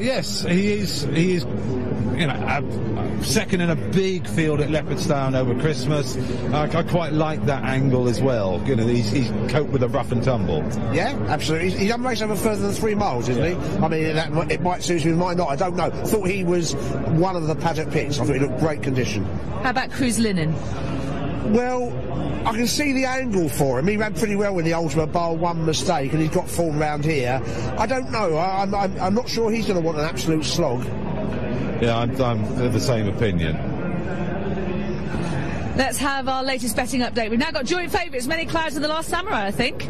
Yes, he is. He is. You know, a, second in a big field at Leopardstown over Christmas. I, I quite like that angle as well. You know, he's, he's coped with a rough and tumble. Yeah, absolutely. He's, he's done race over further than three miles, isn't yeah. he? I mean, that, it might suit him, it might not. I don't know. I thought he was one of the paddock picks. I thought he looked great condition. How about Kruzhlinin? Well, I can see the angle for him. He ran pretty well in the Ultima Bar one mistake, and he's got form round here. I don't know. I, am I'm, I'm not sure he's going to want an absolute slog. Yeah, I'm, I'm of the same opinion. Let's have our latest betting update. We've now got joint favourites, many clouds in the last samurai, I think.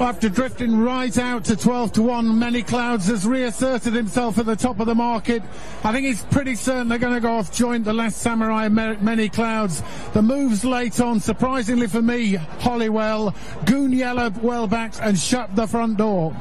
After drifting right out to 12 to 1, Many Clouds has reasserted himself at the top of the market. I think he's pretty certain they're going to go off joint the last Samurai Many Clouds. The moves late on, surprisingly for me, Holywell, Goon Yellow well backed and shut the front door.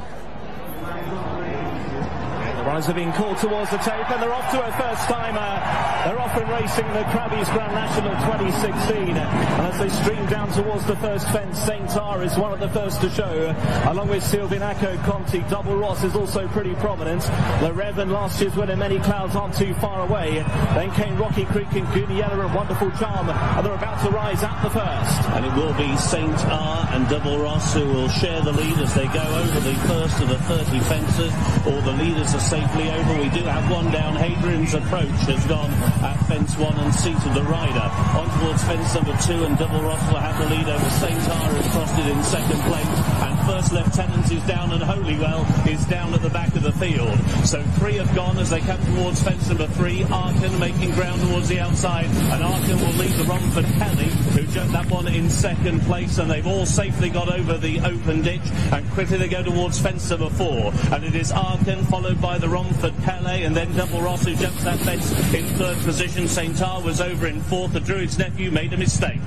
Rise are being called towards the tape and they're off to a first timer. They're off and racing the Crabbies Grand National 2016. And as they stream down towards the first fence, Saint Are is one of the first to show. Along with Silviniaco Conti, Double Ross is also pretty prominent. The Rev and last year's winner, Many Clouds aren't too far away. Then came Rocky Creek and Goonyella and Wonderful Charm. And they're about to rise at the first. And it will be Saint Are and Double Ross who will share the lead as they go over the first of the 30 fences. All the leaders are safely over. We do have one down. Hadrian's approach has gone at fence one and seated the rider. On towards fence number two and Double Ross will have the lead over St. has crossed it in second place. And First Lieutenant is down and Holywell is down at the back of the field. So three have gone as they come towards fence number three. Aachen making ground towards the outside. And Aachen will lead the Romford Pele, who jumped that one in second place. And they've all safely got over the open ditch. And quickly they go towards fence number four. And it is Aachen followed by the Romford Pele. And then Double Ross who jumps that fence in third position. St. Are was over in fourth. The Druid's nephew made a mistake.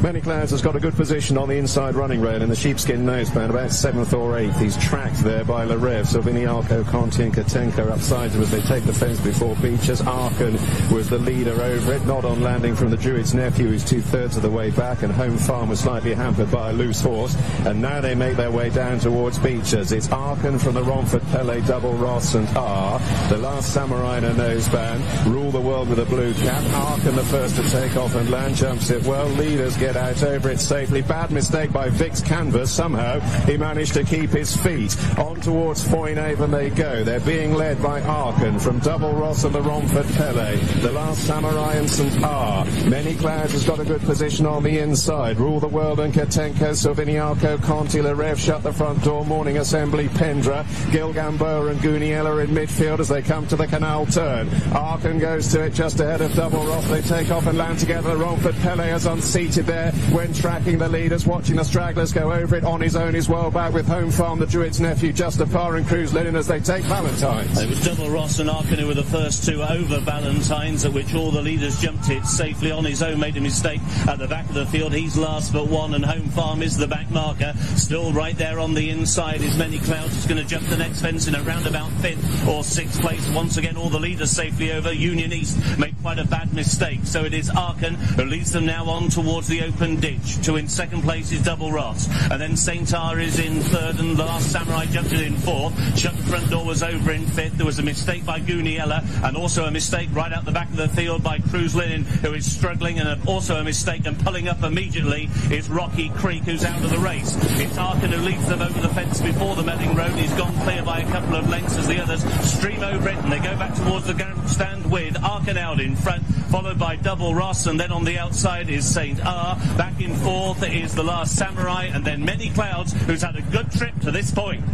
Many Clouds has got a good position on the inside running rail in the sheepskin noseband, about seventh or eighth. He's tracked there by Larev, Silviniaco, Conti and Katenko upside him as they take the fence before Becher's. Aachen was the leader over it, not on landing from the Druid's nephew, who's two-thirds of the way back, and Home Farm was slightly hampered by a loose horse. And now they make their way down towards Becher's. It's Aachen from the Romford Pele, Double Ross and R. The last Samurai in a noseband. Rule the world with a blue cap. Aachen the first to take off and land jumps it well. Leaders get get out over it safely. Bad mistake by Vic's canvas. Somehow he managed to keep his feet. On towards Foinavon they go. They're being led by Aachen from Double Ross and the Romford Pele. The last Samurai and St. Are. Many Clouds has got a good position on the inside. Rule the World and Katenko, Silviniaco, Conti, Le Reve shut the front door. Morning Assembly, Pendra, Gilgamboa and Goonyella in midfield as they come to the canal turn. Aachen goes to it just ahead of Double Ross. They take off and land together. Romford Pele is unseated there there when tracking the leaders, watching the stragglers go over it on his own. He's well back with Home Farm, the Druid's nephew, just a par and Kruzhlinin as they take Valentine's. It was Double Ross and Aachen who were the first two over Valentine's, at which all the leaders jumped it safely on his own, made a mistake at the back of the field. He's last but one, and Home Farm is the back marker. Still right there on the inside is Many Clouds. He's going to jump the next fence in around about fifth or sixth place. Once again, all the leaders safely over. Unioniste made quite a bad mistake. So it is Aachen who leads them now on towards the open ditch. To in second place is Double Ross. And then St. Are is in third and last Samurai jumped in fourth. Shut the front door was over in fifth. There was a mistake by Goonyella and also a mistake right out the back of the field by Kruzhlinin who is struggling and also a mistake and pulling up immediately is Rocky Creek who's out of the race. It's Aachen who leads them over the fence before the Melling Road. He's gone clear by a couple of lengths as the others stream over it and they go back towards the stand with Aachen out in front followed by Double Ross and then on the outside is St. Are. Back in fourth is the last Samurai, and then Many Clouds, who's had a good trip to this point.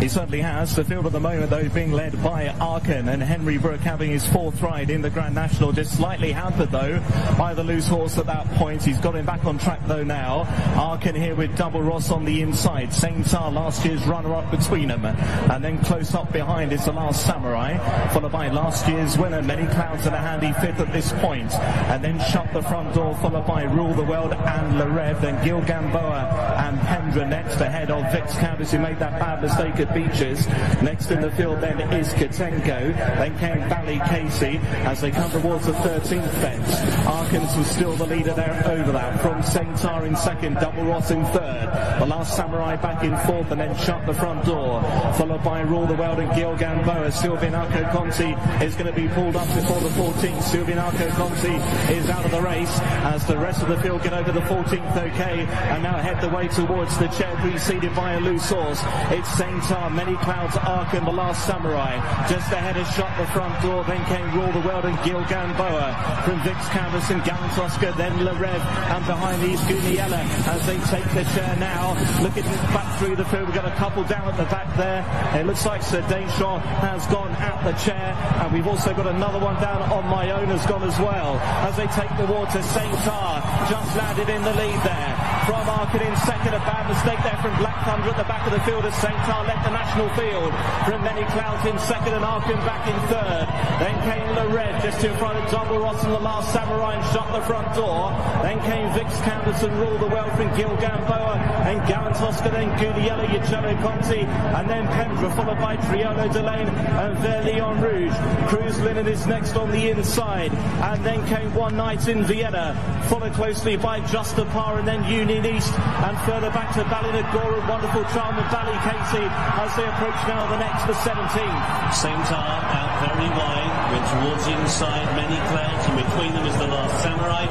He certainly has. The field at the moment, though, being led by Aachen and Henry Brooke having his fourth ride in the Grand National, just slightly hampered, though, by the loose horse at that point. He's got him back on track, though, now. Aachen here with Double Ross on the inside. Saint Are, last year's runner-up between them. And then close up behind is the last Samurai, followed by last year's winner, Many Clouds in a handy fifth at this point. And then shut the front door, followed by Rule the World and Le Reve. Then Gilgamboa and Pendra next ahead of Vix Countess, who made that bad mistake Mistake Becher's. Next in the field then is Katenko. Then came Ballycasey as they come towards the 13th fence. Arkens is still the leader there over that. From St. Are in second, Double Ross in third. The last Samurai back in fourth and then shut the front door. Followed by Rule the World and Gil Gamboa. Silviniaco Conti is going to be pulled up before the 14th. Silviniaco Conti is out of the race as the rest of the field get over the 14th okay and now head the way towards the chair preceded by a loose horse. It's St. Many Clouds, Aachen, the last samurai. Just ahead has shut the front door, then came Rule the World and Gilgamboa. From Vics Canvas and Gallant Oscar, then Le Reve, and behind these Goonyella as they take the chair now. Looking back through the field, we've got a couple down at the back there. It looks like Sir Des Champs has gone out the chair, and we've also got another one down on my own has gone as well. As they take the water, St. Are just landed in the lead there. From Aachen in second, a bad mistake there from Black Thunder at the back of the field as St. Are left the national field. From Many Clouds in second and Aachen back in third. Then came the red just in front of Double Ross and the last Samurai and shut the front door. Then came Vics Canvas and Rule the World from Gilgamboa and Gallant Oscar, then Gudiello, Ucello Conti, and then Pendra, followed by Triolo D'Alene and Vieux Lion Rouge. Kruzhlinin is next on the inside. And then came One Night in Vienna, followed closely by Just Par and then Union East. And further back to Ballynagour, Wonderful Charm and Ballycasey as they approach now the next, the 17th. St. Are out very wide, went towards inside, many clouds, and between them is the last samurai,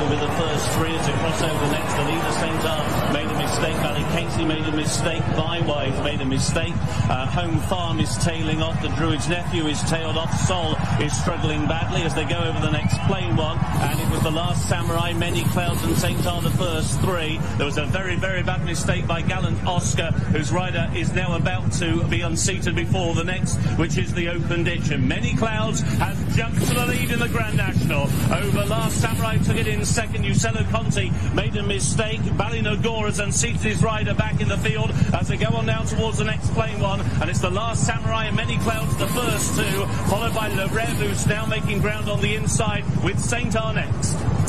will be the first three as cross over next. The leader, St. Are, made a mistake, Ballycasey made a mistake, Buywise made a mistake, uh, Home Farm is tailing off, the Druid's nephew is tailed off, Soll is struggling badly as they go over the next plain one, and it was the last samurai, many clouds, and St. Are the first three. There was a very, very bad mistake by Gallant Oscar, whose rider is now about to be unseated before the next, which is the open ditch. And Many Clouds has jumped to the lead in the Grand National. Over last Samurai took it in second. Ucello Conti made a mistake. Ballynagour has unseated his rider back in the field as they go on now towards the next plain one. And it's the last Samurai and Many Clouds the first two, followed by Le Reve, now making ground on the inside with St. Are next.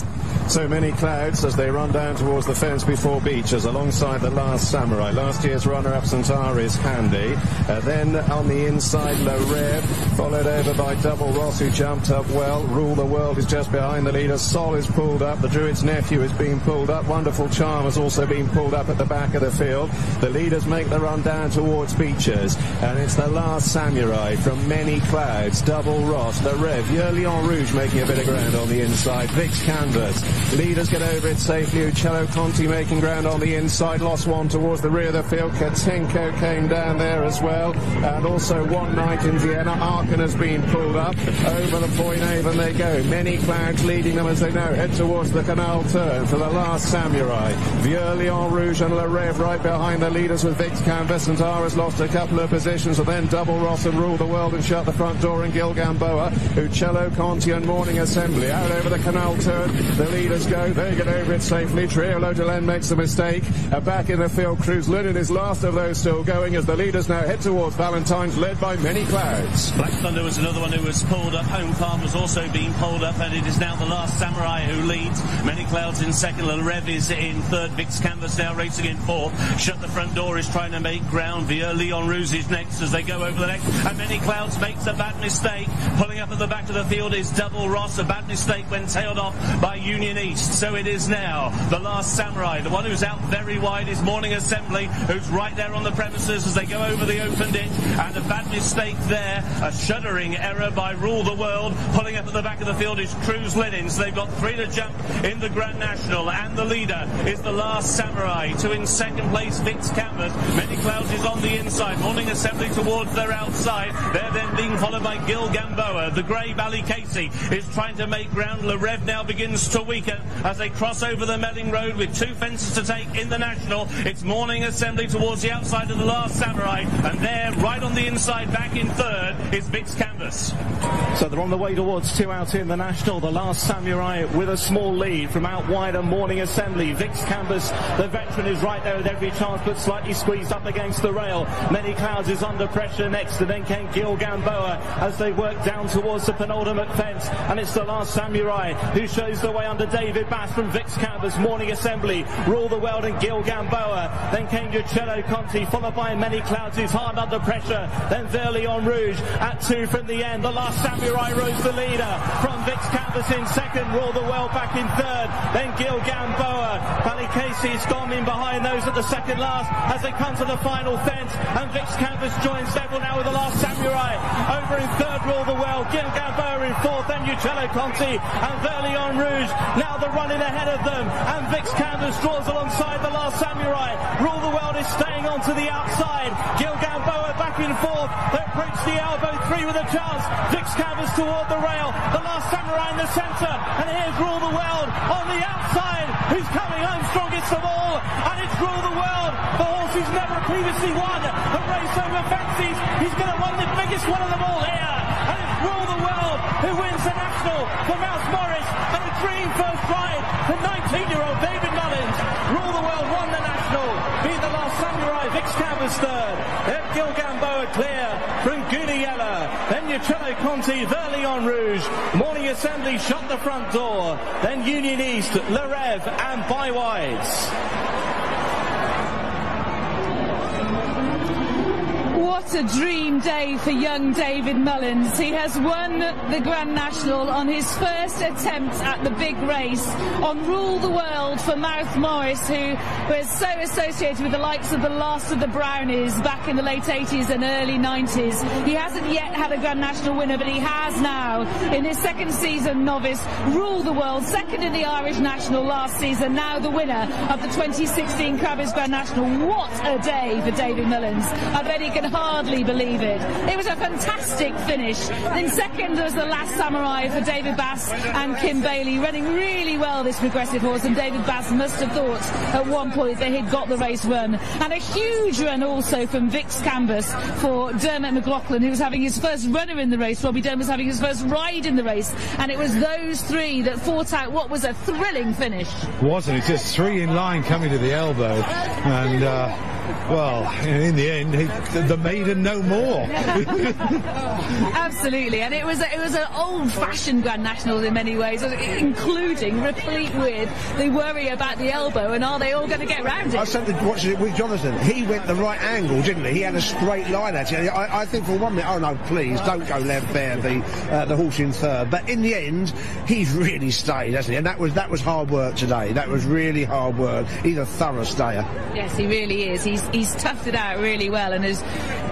So many clouds as they run down towards the fence before Becher's alongside the last Samurai. Last year's runner-up Saint Are is handy. Uh, then on the inside, Le Reve, followed over by Double Ross who jumped up well. Rule the World is just behind the leader. Soll is pulled up. The Druid's nephew is being pulled up. Wonderful Charm has also been pulled up at the back of the field. The leaders make the run down towards Becher's. And it's the last Samurai from many clouds. Double Ross, Le Reve, Yerlion Rouge making a bit of ground on the inside. Vics Canvas. Leaders get over it safely. Ucello Conti making ground on the inside. Lost one towards the rear of the field. Katenko came down there as well. And also one night in Vienna. Aachen has been pulled up. Over the point Avon they go. Many clouds leading them as they now head towards the canal turn for the last Samurai. Vieux-Lion Rouge and Le Reve right behind the leaders with Vics Canvas. And Tara's lost a couple of positions. And then Double Ross and Rule the World and shut the front door. in Gil Gamboa. Ucello Conti and Morning Assembly out over the canal turn. The leaders go. They get over it safely. Triolo D'Alene makes a mistake. Uh, back in the field, Kruzhlinin is last of those still going as the leaders now head towards Valentine's, led by many clouds. Black Thunder was another one who was pulled up. Home Farm was also being pulled up, and it is now the last Samurai who leads. Many Clouds in second. Le Reve is in third. Vics Canvas now racing in fourth. Shut the front door is trying to make ground. Vieux Lion Rouge is next as they go over the next. And Many Clouds makes a bad mistake. Pulling up at the back of the field is Double Ross. A bad mistake when tailed off by Union East. So it is now the last Samurai. The one who's out very wide is Morning Assembly, who's right there on the premises as they go over the open ditch. And a bad mistake there. A shuddering error by Rule the World. Pulling up at the back of the field is Kruzhlinin. So they've got three to jump in the Grand National. And the leader is the last Samurai. Two in second place, Vics Canvas. Many Clouds is on the inside. Morning Assembly towards their outside. They're then being followed by Gilgamboa. The grey Ballycasey is trying to make ground. Le Reve now begins to weaken as they cross over the Melling Road with two fences to take in the National. It's Morning Assembly towards the outside of the last Samurai. And there, right on the inside, back in third, is Vics Canvas. So they're on the way towards two out in the National. The last Samurai with a small lead from out wider Morning Assembly. Vics Canvas, the veteran, is right there with every chance, but slightly squeezed up against the rail. Many Clouds is under pressure next, and then came Gilgamboa as they work down towards the penultimate fence. And it's the last Samurai who shows the way under David Bass from Vics Canvas, Morning Assembly, Rule the World and Gilgamboa. Then came Ucello Conti, followed by Many Clouds, who's hard under pressure. Then Vieux Lion Rouge at two from the end. The last Samurai Rose the leader from Vics Canvas in second, Rule the World back in third. Then Gilgamboa. Casey's gone in behind those at the second last as they come to the final fence. And Vics Canvas joins several now with the last Samurai. Over in third, Rule the World. Gilgamboa in fourth, then Ucello Conti and Vieux Lion Rouge. Now the running ahead of them. And Vics Canvas draws alongside the last Samurai. Rule the World is staying on to the outside. Gilgamboa back in fourth. They approach the elbow, three with a chance. Vics Canvas toward the rail. The last Samurai in the centre. And here's Rule the World on the outside. Who's coming home strongest of all? And it's Rule the World. The horse who's never previously won a race over fences. He's going to win the biggest one of them all here. Rule the World who wins the national for Mouse Morris. And a dream first ride for 19-year-old David Mullins. Rule the World won the national. Beat the last Samurai. Vics Canvas third. Then Gilgamboa clear from Goonyella. Then Ucello Conti, Vieux Lion Rouge. Morning Assembly shut the front door. Then Unioniste, Le Reve and By What a dream day for young David Mullins. He has won the Grand National on his first attempt at the big race on Rule the World for Mouse Morris, who was so associated with the likes of the last of the Brownies back in the late 80s and early 90s. He hasn't yet had a Grand National winner, but he has now in his second season novice Rule the World, second in the Irish National last season, now the winner of the 2016 Crabbie's Grand National. What a day for David Mullins. I bet he can hardly believe it. It was a fantastic finish. Then second was the last samurai for David Bass and Kim Bailey, running really well this progressive horse. And David Bass must have thought at one point that he'd got the race run. And a huge run also from Vics Canvas for Dermot McLoughlin, who was having his first runner in the race. Robbie Dunne was having his first ride in the race. And it was those three that fought out what was a thrilling finish. Wasn't it? Just three in line coming to the elbow. And, uh, well, in the end, he, the maiden no more. Absolutely, and it was a, it was an old-fashioned Grand National in many ways, including replete with the worry about the elbow and are they all going to get round it? I that watching it with Jonathan. He went the right angle, didn't he? He had a straight line actually. I, I think for one minute, oh no, please don't go left there, the uh, the horse in third. But in the end, he's really stayed, hasn't he? And that was that was hard work today. That was really hard work. He's a thorough stayer. Yes, he really is. He's he's toughed it out really well, and as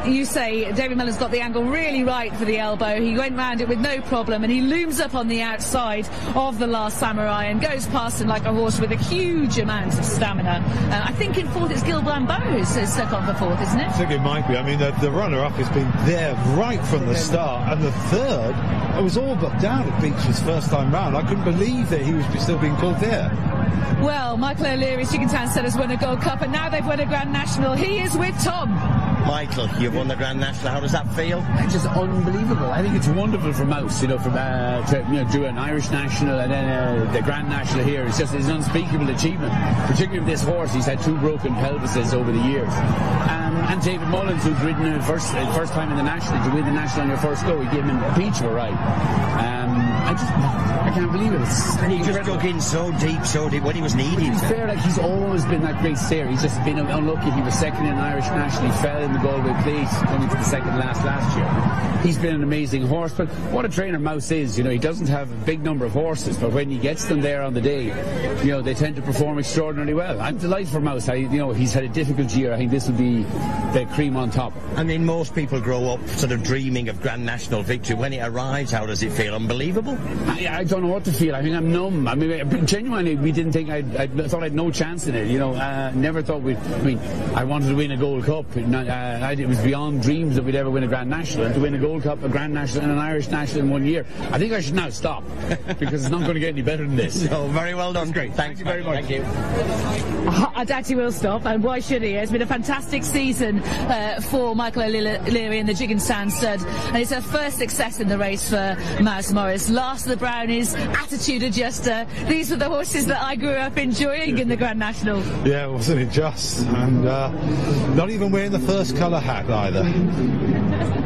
you say, David Miller's got the angle really right for the elbow. He went round it with no problem, and he looms up on the outside of the last samurai and goes past him like a horse with a huge amount of stamina. Uh, I think in fourth it's Gilgamboa who's stuck on for fourth, isn't it? I think it might be. I mean, the, the runner-up has been there right from the start, and the third, it was all but down at Becher's first time round. I couldn't believe that he was still being called there. Well, Michael O'Leary, Town said has won a Gold Cup, and now they've won a Grand National. He is with Tom. Michael, you've won the Grand National. How does that feel? It's just unbelievable. I think it's wonderful for Mouse, you know, from uh, to you know do an Irish National and then uh, the Grand National here. It's just it's an unspeakable achievement, particularly with this horse. He's had two broken pelvises over the years. Um, and David Mullins, who's ridden the first uh, first time in the National to win the National on your first go, he gave him a peach of a ride. Um, I just I can't believe it. It's and he just dug in so deep, so deep when he was needed. He's fair, like he's always been that great stayer. He's just been unlucky. He was second in Irish National. He fell in the Galway Plate coming to the second last last year. He's been an amazing horse, but what a trainer Mouse is, you know, he doesn't have a big number of horses, but when he gets them there on the day, you know, they tend to perform extraordinarily well. I'm delighted for Mouse. I, you know, he's had a difficult year. I think this will be the cream on top. I mean, most people grow up sort of dreaming of Grand National victory. When it arrives, how does it feel? Unbelievable. I, I don't know what to feel. I think I'm numb. I mean, genuinely, we didn't think I'd, I thought I'd no chance in it. You know, uh, never thought we'd. I mean, I wanted to win a Gold Cup. Uh, it was beyond dreams that we'd ever win a Grand National. And to win a Gold Cup, a Grand National, and an Irish National in one year, I think I should now stop because it's not going to get any better than this. No, very well done. That's great. Thanks Thank you very much. Thank you. I doubt he will stop, and why should he? It's been a fantastic season. Season uh, for Michael O'Leary in the Gigginstown stud, and it's her first success in the race for Mouse Morris. Last of the Brownies, attitude adjuster. These were the horses that I grew up enjoying in the Grand National. Yeah, wasn't it just? And uh, not even wearing the first colour hat either.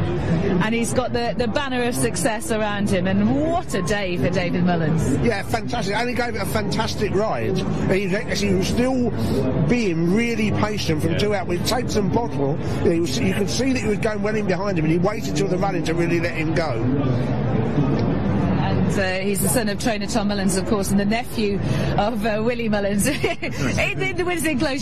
and he's got the, the banner of success around him. And what a day for David Mullins. Yeah, fantastic. And he gave it a fantastic ride. He, he was still being really patient from two out with tapes and bottle. He was, you could see that he was going well in behind him, and he waited till the running to really let him go. And uh, he's the son of trainer Tom Mullins, of course, and the nephew of uh, Willie Mullins. in, in the Windsor enclosure.